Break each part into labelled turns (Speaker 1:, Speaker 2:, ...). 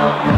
Speaker 1: 아.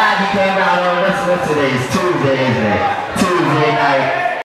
Speaker 1: glad you came out on this. What today's Tuesday, isn't it? Tuesday night.